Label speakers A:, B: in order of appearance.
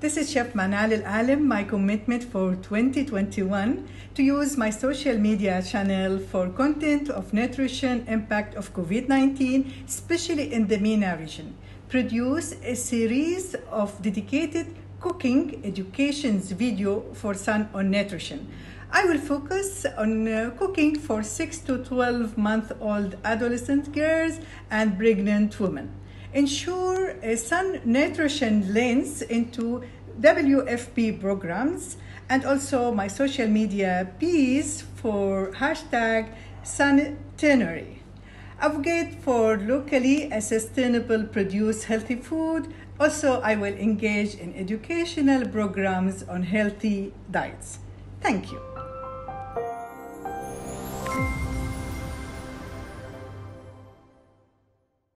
A: This is Chef Manal Al Alem. My commitment for 2021 to use my social media channel for content of nutrition impact of COVID-19, especially in the MENA region. Produce a series of dedicated cooking educations video for Sun on nutrition. I will focus on uh, cooking for 6 to 12 month old adolescent girls and pregnant women. Ensure a Sun nutrition lens into WFP programs and also my social media piece for hashtag Suntenary. Advocate for locally sustainable produce healthy food. Also, I will engage in educational programs on healthy diets. Thank you.